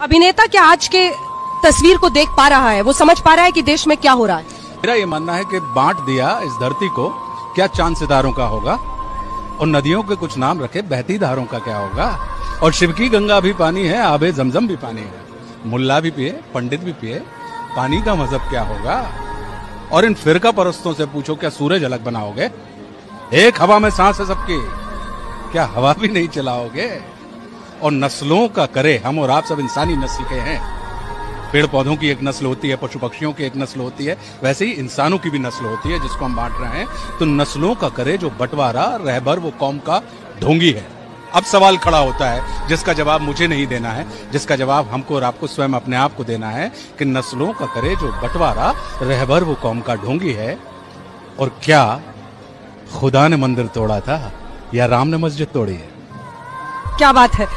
अभिनेता क्या आज के तस्वीर को देख पा रहा है? वो समझ पा रहा है कि देश में क्या हो रहा है। मेरा ये मानना है कि बांट दिया इस धरती को, क्या चाँद सितारों का होगा? और नदियों के कुछ नाम रखे, बहती धारों का क्या होगा? और शिव की गंगा भी पानी है, आबे जमजम भी पानी है, मुल्ला भी पिए, पंडित भी पिए, पानी का मज़हब क्या होगा? और इन फिरका परस्तों से पूछो, क्या सूरज अलग बनाओगे? एक हवा में सांस है सबकी, क्या हवा भी नहीं चलाओगे? और नस्लों का करे हम और आप सब इंसानी नस्ल के हैं। पेड़ पौधों की एक नस्ल होती है पशु पक्षियों की एक नस्ल होती है, वैसे ही इंसानों की भी नस्ल होती है, जिसको हम बांट रहे हैं। तो नस्लों का करे जो बंटवारा, रहबर, वो कौम का ढोंगी है। अब सवाल खड़ा होता है, जिसका जवाब मुझे नहीं देना है, जिसका जवाब हमको और आपको स्वयं अपने आप को देना है, कि नस्लों का करे जो बंटवारा, रहबर, वो कौम का ढोंगी है। और क्या खुदा ने मंदिर तोड़ा था, या राम ने मस्जिद तोड़ी है? क्या बात है?